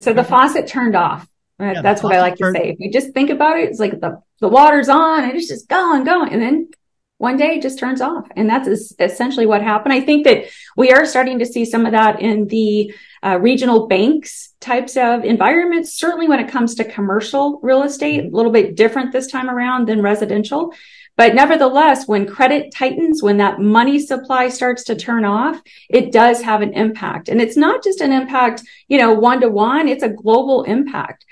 So the faucet turned off. Uh, Yeah, That's what I like to say. If you just think about it, it's like the, the water's on and it's just going, going. And then one day it just turns off. And that's essentially what happened. I think that we are starting to see some of that in the uh, regional banks types of environments. Certainly when it comes to commercial real estate, a little bit different this time around than residential. But nevertheless, when credit tightens, when that money supply starts to turn off, it does have an impact. And it's not just an impact, you know, one to one, it's a global impact.